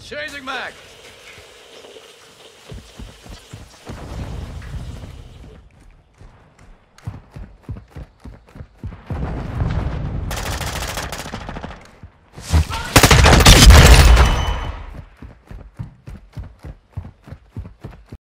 Changing back.